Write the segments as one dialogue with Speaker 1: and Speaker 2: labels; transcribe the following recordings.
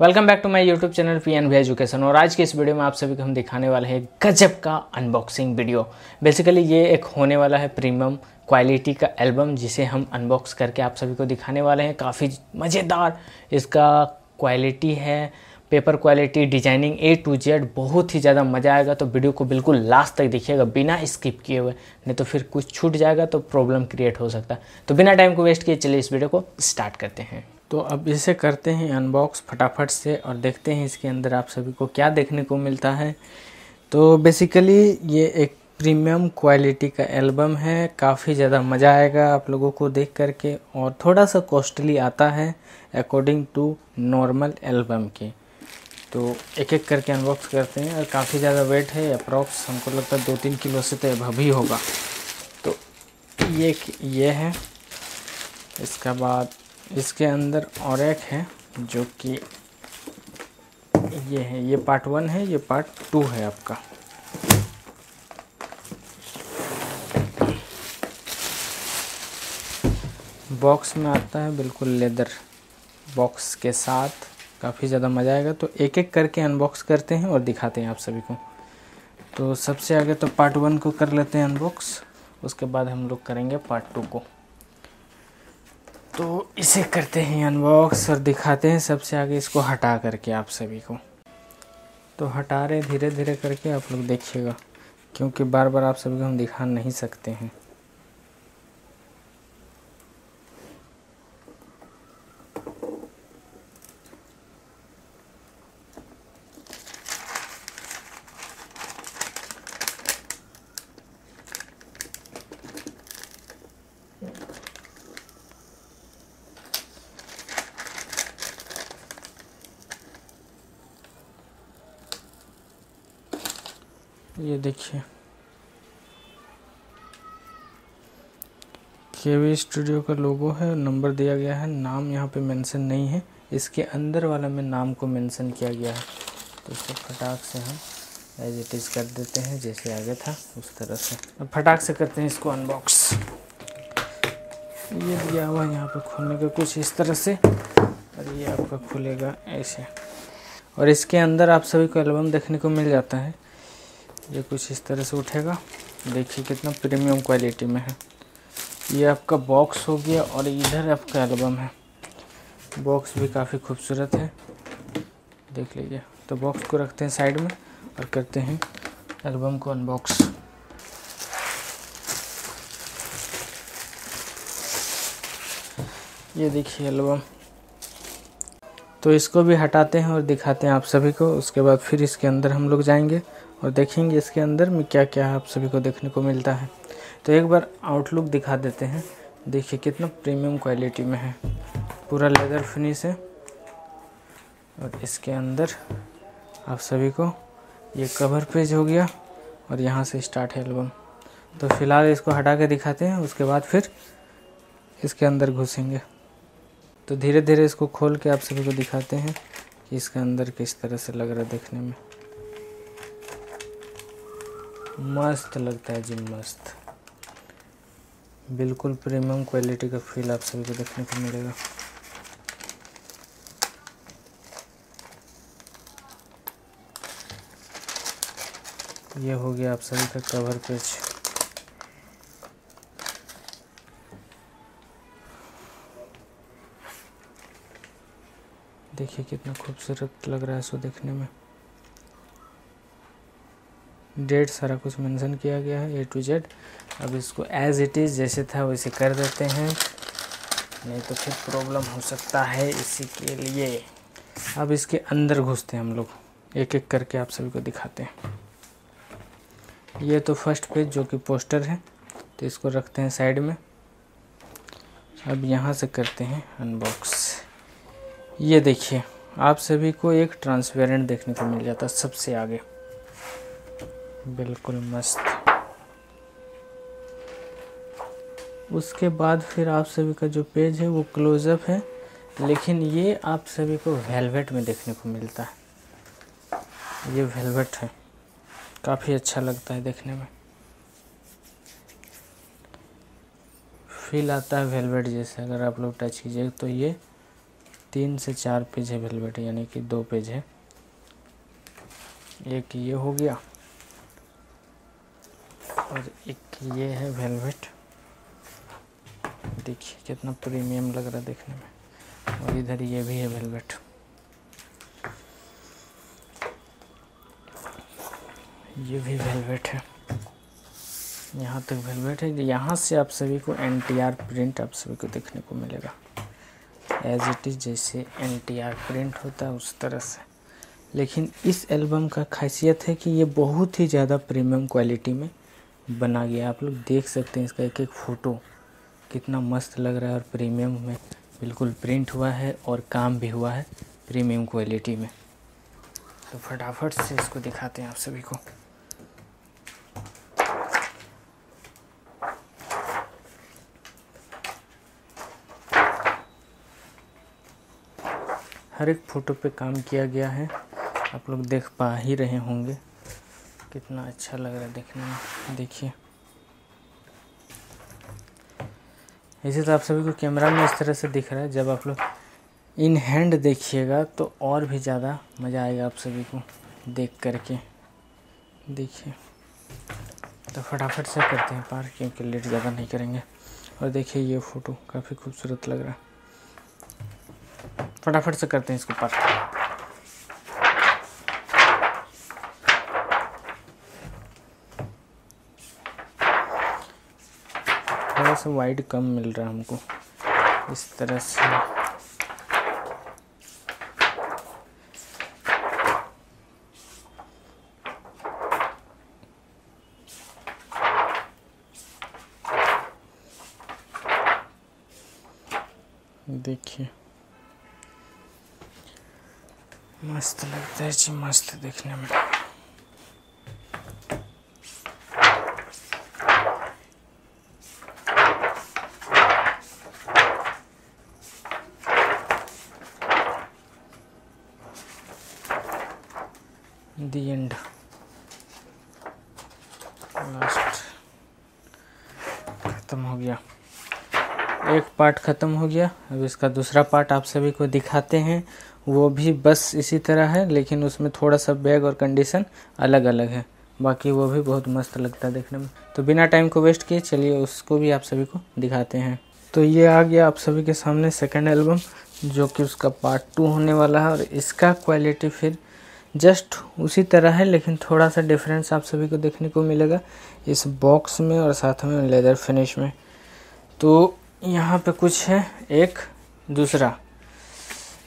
Speaker 1: Welcome back to my YouTube channel P N education और आज के इस वीडियो में आप सभी को हम दिखाने वाले हैं गजब का अनबॉक्सिंग वीडियो बेसिकली ये एक होने वाला है प्रीमियम क्वालिटी का एल्बम जिसे हम अनबॉक्स करके आप सभी को दिखाने वाले हैं। काफ़ी मज़ेदार इसका क्वालिटी है paper quality designing A to Z बहुत ही ज़्यादा मज़ा आएगा। तो वीडियो को बिल्कुल लास्ट तक देखिएगा, बिना स्किप किए हुए। नहीं तो फिर कुछ छूट जाएगा तो प्रॉब्लम क्रिएट हो सकता। है तो बिना टाइम को वेस्ट किए, चलिए इस वीडियो को स्टार्ट करते हैं। तो अब इसे करते हैं अनबॉक्स फटाफट से और देखते हैं इसके अंदर आप सभी को क्या देखने को मिलता है। तो बेसिकली ये एक प्रीमियम क्वालिटी का एल्बम है। काफ़ी ज़्यादा मज़ा आएगा आप लोगों को देख करके और थोड़ा सा कॉस्टली आता है अकॉर्डिंग टू नॉर्मल एल्बम के। तो एक एक करके अनबॉक्स करते हैं और काफ़ी ज़्यादा वेट है अप्रॉक्स हमको लगता है दो तीन किलो से तो अब ही होगा। तो ये ये है। इसका बाद इसके अंदर और एक है, जो कि ये है, ये पार्ट वन है, ये पार्ट टू है आपका। बॉक्स में आता है बिल्कुल लेदर बॉक्स के साथ, काफ़ी ज़्यादा मज़ा आएगा। तो एक एक करके अनबॉक्स करते हैं और दिखाते हैं आप सभी को। तो सबसे आगे तो पार्ट वन को कर लेते हैं अनबॉक्स उसके बाद हम लोग करेंगे पार्ट टू को। तो इसे करते हैं अनबॉक्स और दिखाते हैं सबसे आगे इसको हटा करके आप सभी को। तो हटा रहे धीरे धीरे करके आप लोग देखिएगा, क्योंकि बार बार आप सभी को हम दिखा नहीं सकते हैं। ये देखिए। केवी स्टूडियो का लोगो है, नंबर दिया गया है, नाम यहाँ पे मेंशन नहीं है। इसके अंदर वाला में नाम को मेंशन किया गया है। तो इसको फटाक से हम एज इट इज़ कर देते हैं, जैसे आगे था, उस तरह से। अब फटाक से करते हैं इसको अनबॉक्स ये दिया हुआ है यहाँ पे खोलने का कुछ इस तरह से। और ये आपका खुलेगा ऐसे। और इसके अंदर आप सभी को एल्बम देखने को मिल जाता है। ये कुछ इस तरह से उठेगा। देखिए कितना प्रीमियम क्वालिटी में है। ये आपका बॉक्स हो गया और इधर आपका एल्बम है। बॉक्स भी काफ़ी खूबसूरत है। देख लीजिए। तो बॉक्स को रखते हैं साइड में और करते हैं एल्बम को अनबॉक्स ये देखिए एल्बम तो इसको भी हटाते हैं और दिखाते हैं आप सभी को। उसके बाद फिर इसके अंदर हम लोग जाएँगे और देखेंगे इसके अंदर में क्या क्या आप सभी को देखने को मिलता है। तो एक बार आउटलुक दिखा देते हैं। देखिए कितना प्रीमियम क्वालिटी में है। पूरा लेदर फिनिश है। और इसके अंदर आप सभी को ये कवर पेज हो गया और यहाँ से स्टार्ट है एल्बम तो फ़िलहाल इसको हटा के दिखाते हैं। उसके बाद फिर इसके अंदर घुसेंगे। तो धीरे धीरे इसको खोल के आप सभी को दिखाते हैं कि इसके अंदर किस तरह से लग रहा है देखने में। मस्त लगता है जी मस्त। बिल्कुल प्रीमियम क्वालिटी का फील आप सभी को देखने को मिलेगा। ये हो गया आप सभी का कवर पेज देखिए कितना खूबसूरत लग रहा है इसको देखने में। डेट सारा कुछ मेंशन किया गया है ए टू जेड अब इसको एज इट इज़ जैसे था वैसे कर देते हैं। नहीं तो फिर प्रॉब्लम हो सकता है इसी के लिए। अब इसके अंदर घुसते हैं हम लोग। एक एक करके आप सभी को दिखाते हैं। ये तो फ़र्स्ट पेज जो कि पोस्टर है तो इसको रखते हैं साइड में। अब यहाँ से करते हैं अनबॉक्स ये देखिए। आप सभी को एक ट्रांसपेरेंट देखने को मिल जाता है सबसे आगे। बिल्कुल मस्त। उसके बाद फिर आप सभी का जो पेज है वो क्लोजअप है, लेकिन ये आप सभी को वेलवेट में देखने को मिलता है। ये वेलवेट है। काफ़ी अच्छा लगता है देखने में। फील आता है वेलवेट जैसे, अगर आप लोग टच कीजिए तो ये तीन से चार पेज है वेलवेट यानी कि दो पेज है। एक ये हो गया और एक ये है वेलवेट देखिए कितना प्रीमियम लग रहा है देखने में। और इधर ये भी है वेलवेट ये भी वेलवेट है। यहाँ तक वेलवेट है। यहाँ से आप सभी को एन प्रिंट आप सभी को देखने को मिलेगा। एज इट इज़ जैसे एन प्रिंट होता है, उस तरह से। लेकिन इस एल्बम का खासियत है कि ये बहुत ही ज़्यादा प्रीमियम क्वालिटी में बना गया आप लोग देख सकते हैं इसका एक एक फ़ोटो कितना मस्त लग रहा है और प्रीमियम में बिल्कुल प्रिंट हुआ है और काम भी हुआ है प्रीमियम क्वालिटी में। तो फटाफट से इसको दिखाते हैं आप सभी को। हर एक फ़ोटो पे काम किया गया है। आप लोग देख पा ही रहे होंगे। कितना अच्छा लग रहा है देखने में। देखिए। इसे तो आप सभी को कैमरा में इस तरह से दिख रहा है। जब आप लोग इन हैंड देखिएगा तो और भी ज़्यादा मज़ा आएगा आप सभी को देख करके। देखिए। तो फटाफट से करते हैं पार क्योंकि लेट ज़्यादा नहीं करेंगे। और देखिए ये फ़ोटो काफ़ी खूबसूरत लग रहा है। फटाफट से करते हैं इसको पार थोड़ा सा वाइड कम मिल रहा है हमको। इस तरह से। देखिए। मस्त लगता है जी, मस्त देखने में। लास्ट ख़त्म हो गया। एक पार्ट ख़त्म हो गया। अब इसका दूसरा पार्ट आप सभी को दिखाते हैं। वो भी बस इसी तरह है, लेकिन उसमें थोड़ा सा बैग और कंडीशन अलग अलग है। बाकी वो भी बहुत मस्त लगता है देखने में। तो बिना टाइम को वेस्ट किए, चलिए उसको भी आप सभी को दिखाते हैं। तो ये आ गया आप सभी के सामने सेकेंड एल्बम जो कि उसका पार्ट टू होने वाला है, और इसका क्वालिटी फिर जस्ट उसी तरह है, लेकिन थोड़ा सा डिफरेंस आप सभी को देखने को मिलेगा इस बॉक्स में और साथ में लेदर फिनिश में। तो यहाँ पे कुछ है, एक, दूसरा।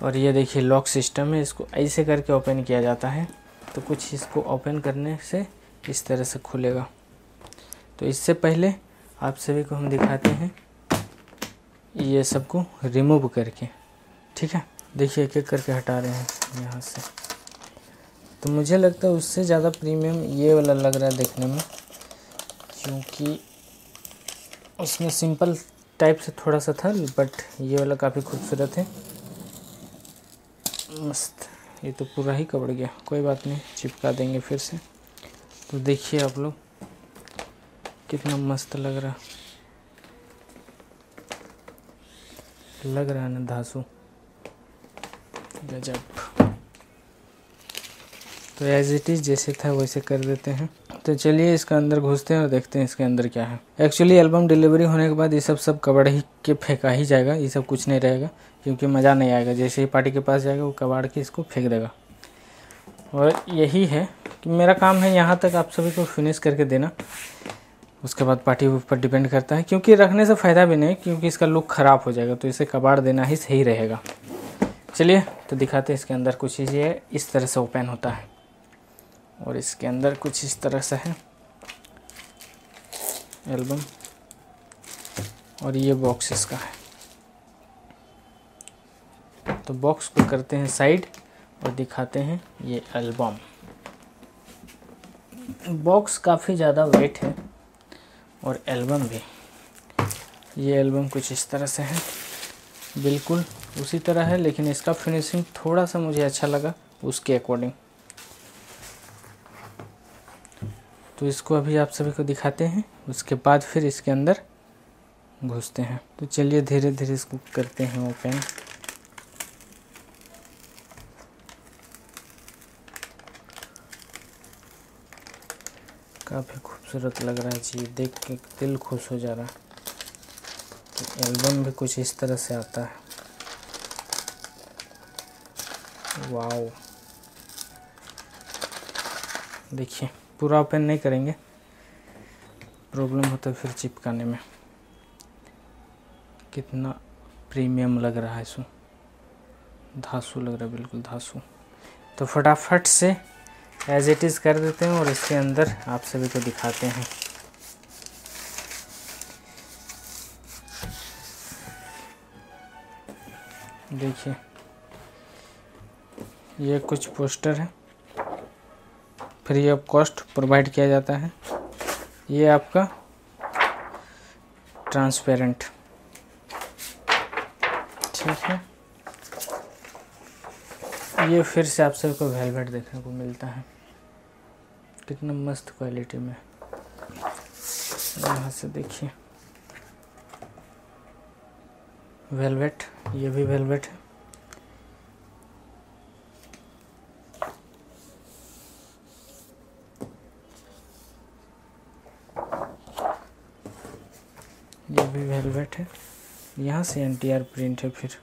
Speaker 1: और ये देखिए लॉक सिस्टम है, इसको ऐसे करके ओपन किया जाता है। तो कुछ इसको ओपन करने से इस तरह से खुलेगा। तो इससे पहले आप सभी को हम दिखाते हैं ये सबको रिमूव करके। ठीक है? देखिए एक एक करके हटा रहे हैं यहाँ से। तो मुझे लगता है उससे ज़्यादा प्रीमियम ये वाला लग रहा है देखने में, क्योंकि उसमें सिंपल टाइप से थोड़ा सा था बट ये वाला काफ़ी खूबसूरत है। मस्त। ये तो पूरा ही कपड़ गया। कोई बात नहीं, चिपका देंगे फिर से। तो देखिए आप लोग, कितना मस्त लग रहा। लग रहा है ना धासु? गजब। तो एज इट इज़ जैसे था वैसे कर देते हैं। तो चलिए इसका अंदर घुसते हैं और देखते हैं इसके अंदर क्या है। एक्चुअली एल्बम डिलीवरी होने के बाद ये सब सब कबाड़ ही के फेंका ही जाएगा। ये सब कुछ नहीं रहेगा, क्योंकि मज़ा नहीं आएगा। जैसे ही पार्टी के पास जाएगा, वो कबाड़ के इसको फेंक देगा। और यही है कि मेरा काम है यहाँ तक आप सभी को फिनिश करके देना। उसके बाद पार्टी ऊपर डिपेंड करता है, क्योंकि रखने से फ़ायदा भी नहीं, क्योंकि इसका लुक ख़राब हो जाएगा तो इसे कबाड़ देना ही सही रहेगा। चलिए तो दिखाते हैं इसके अंदर कुछ चीज़ें। इस तरह से ओपन होता है। और इसके अंदर कुछ इस तरह से है। एल्बम। और ये बॉक्स इसका है। तो बॉक्स को करते हैं साइड और दिखाते हैं ये एल्बम। बॉक्स काफ़ी ज़्यादा वेट है और एल्बम भी। ये एल्बम कुछ इस तरह से है। बिल्कुल उसी तरह है, लेकिन इसका फिनिशिंग थोड़ा सा मुझे अच्छा लगा, उसके अकॉर्डिंग। तो इसको अभी आप सभी को दिखाते हैं। उसके बाद फिर इसके अंदर घुसते हैं। तो चलिए धीरे धीरे इसको करते हैं ओपन काफ़ी खूबसूरत लग रहा है जी। देख के दिल खुश हो जा रहा तो एल्बम भी कुछ इस तरह से आता है। वाओ देखिए। पूरा ओपन नहीं करेंगे। प्रॉब्लम होता है फिर चिपकाने में। कितना प्रीमियम लग रहा है इसमें। धासु लग रहा है, बिल्कुल धासु। तो फटाफट से एज इट इज़ कर देते हैं और इसके अंदर आप सभी को दिखाते हैं। देखिए, ये कुछ पोस्टर है। फ्री ऑफ़ कॉस्ट प्रोवाइड किया जाता है। ये आपका ट्रांसपेरेंट। ठीक है। ये फिर से आप सबको वेलवेट देखने को मिलता है। कितना मस्त क्वालिटी में। यहाँ से देखिए। वेलवेट, ये भी वेलवेट है ये भी वेलवेट है। यहाँ से एन टी आर प्रिंट है फिर।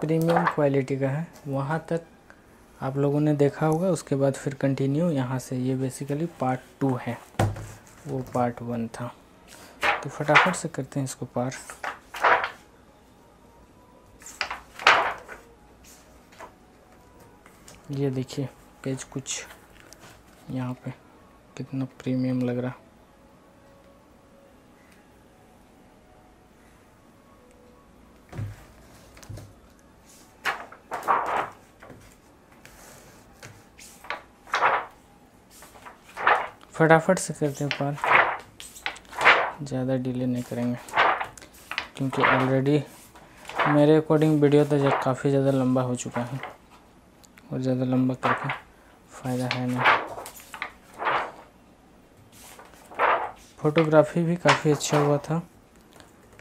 Speaker 1: प्रीमियम क्वालिटी का है। वहाँ तक आप लोगों ने देखा होगा, उसके बाद फिर कंटिन्यू यहाँ से ये बेसिकली पार्ट टू है। वो पार्ट वन था। तो फटाफट से करते हैं इसको पार। ये देखिए पेज कुछ यहाँ पे। कितना प्रीमियम लग रहा। फटाफट से करते हैं पार ज़्यादा डिले नहीं करेंगे। क्योंकि ऑलरेडी मेरे अकॉर्डिंग वीडियो तो काफ़ी ज़्यादा लंबा हो चुका है। और ज़्यादा लंबा करके फ़ायदा है नहीं। फोटोग्राफी भी काफ़ी अच्छा हुआ था।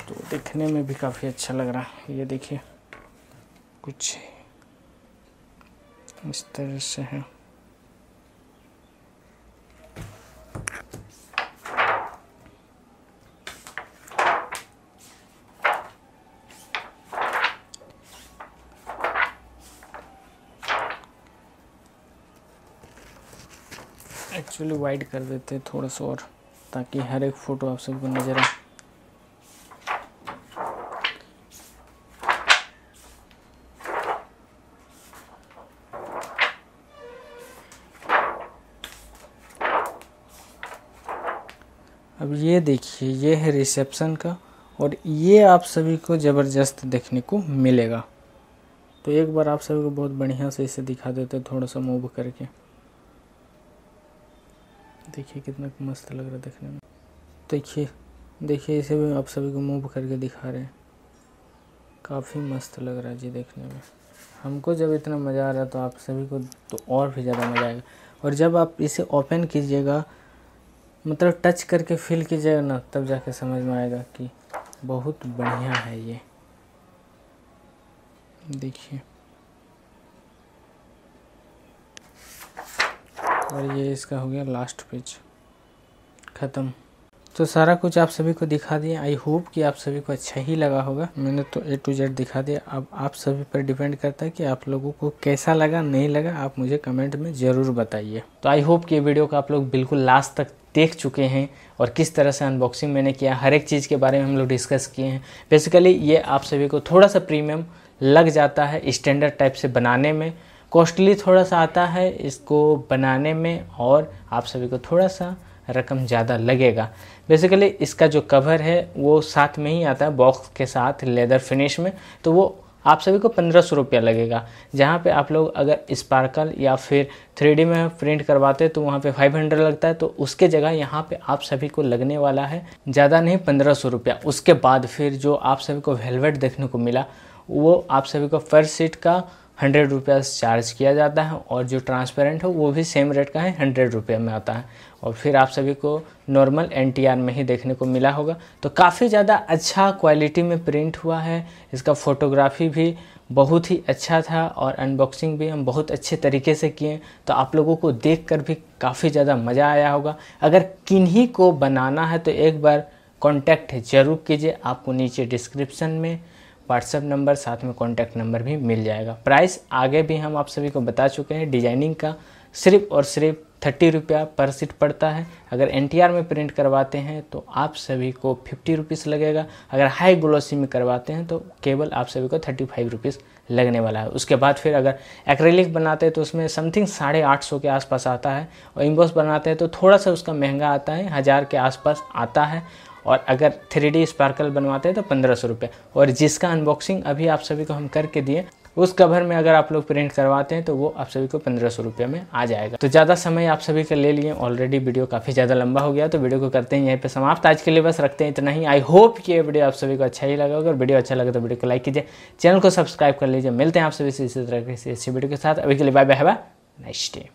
Speaker 1: तो देखने में भी काफ़ी अच्छा लग रहा है। ये देखिए, कुछ इस तरह से है। एक्चुअली वाइड कर देते थोड़ा सा और। ताकि हर एक फ़ोटो आप सबको नज़र आए। अब ये देखिए, ये है रिसेप्शन का और ये आप सभी को ज़बरदस्त देखने को मिलेगा। तो एक बार आप सभी को बहुत बढ़िया से इसे दिखा देते थोड़ा सा मूव करके। देखिए कितना मस्त लग रहा है देखने में। देखिए देखिए, इसे भी आप सभी को मूव करके दिखा रहे हैं। काफ़ी मस्त लग रहा है जी देखने में। हमको जब इतना मज़ा आ रहा है तो आप सभी को तो और भी ज़्यादा मज़ा आएगा। और जब आप इसे ओपन कीजिएगा मतलब टच करके फील कीजिएगा ना, तब जाके समझ में आएगा कि बहुत बढ़िया है ये। देखिए। और ये इसका हो गया लास्ट पेज ख़त्म. तो सारा कुछ आप सभी को दिखा दिया आई होप कि आप सभी को अच्छा ही लगा होगा. मैंने तो ए टू जेड दिखा दिया. अब आप सभी पर डिपेंड करता है कि आप लोगों को कैसा लगा, नहीं लगा. आप मुझे कमेंट में ज़रूर बताइए. तो आई होप कि ये वीडियो को आप लोग बिल्कुल लास्ट तक देख चुके हैं और किस तरह से अनबॉक्सिंग मैंने किया, हर एक चीज़ के बारे में हम लोग डिस्कस किए हैं. बेसिकली ये आप सभी को थोड़ा सा प्रीमियम लग जाता है स्टैंडर्ड टाइप से बनाने में. कॉस्टली थोड़ा सा आता है, इसको बनाने में और आप सभी को थोड़ा सा रकम ज़्यादा लगेगा। बेसिकली इसका जो कवर है, वो साथ में ही आता है बॉक्स के साथ लेदर फिनिश में। तो वो आप सभी को पंद्रह सौ रुपया लगेगा। जहाँ पे आप लोग अगर स्पार्कल या फिर थ्री में प्रिंट करवाते तो वहाँ पे फाइव हंड्रेड लगता है। तो उसके जगह यहाँ पे आप सभी को लगने वाला है, ज़्यादा नहीं, पंद्रह सौ रुपया। उसके बाद फिर जो आप सभी को वेलवेट देखने को मिला, वो आप सभी को फ़र्स्ट सीट का हंड्रेड रुपयाज़ चार्ज किया जाता है और जो ट्रांसपेरेंट हो, वो भी सेम रेट का है, हंड्रेड रुपये में आता है। और फिर आप सभी को नॉर्मल एनटीआर में ही देखने को मिला होगा। तो काफ़ी ज़्यादा अच्छा क्वालिटी में प्रिंट हुआ है। इसका फ़ोटोग्राफी भी बहुत ही अच्छा था और अनबॉक्सिंग भी हम बहुत अच्छे तरीके से किए। तो आप लोगों को देख कर भी काफ़ी ज़्यादा मज़ा आया होगा। अगर किन्हीं को बनाना है तो एक बार कॉन्टैक्ट ज़रूर कीजिए। आपको नीचे डिस्क्रिप्शन में व्हाट्सएप नंबर साथ में कॉन्टैक्ट नंबर भी मिल जाएगा। प्राइस आगे भी हम आप सभी को बता चुके हैं डिज़ाइनिंग का सिर्फ़ और सिर्फ़ थर्टी रुपया पर सीट पड़ता है। अगर एनटीआर में प्रिंट करवाते हैं तो आप सभी को फिफ्टी रुपीज़ लगेगा। अगर हाई ग्लोसी में करवाते हैं तो केवल आप सभी को थर्टी फाइव रुपीज़ लगने वाला है। उसके बाद फिर अगर एक्रेलिक बनाते हैं तो उसमें समथिंग साढ़े आठ सौ के आसपास आता है। और इम्बॉस बनाते हैं तो थोड़ा सा उसका महँगा आता है, हज़ार के आसपास आता है। और अगर थ्री डी स्पार्कल बनवाते हैं तो पंद्रह सौ रुपये और जिसका अनबॉक्सिंग अभी आप सभी को हम करके दिए, उस कवर में अगर आप लोग प्रिंट करवाते हैं तो वो आप सभी को पंद्रह सौ रुपये में आ जाएगा। तो ज़्यादा समय आप सभी का ले लिए ऑलरेडी वीडियो काफ़ी ज़्यादा लंबा हो गया तो वीडियो को करते हैं यहीं पे समाप्त। आज के लिए बस रखते हैं इतना ही। आई होप कि ये वीडियो आप सभी को अच्छा ही लगा अगर वीडियो अच्छा लगा तो वीडियो को लाइक कीजिए। चैनल को सब्सक्राइब कर लीजिए। मिलते हैं आप सभी से इसी तरह की वीडियो के साथ। अभी के लिए बाय बाय नेक्स्ट डे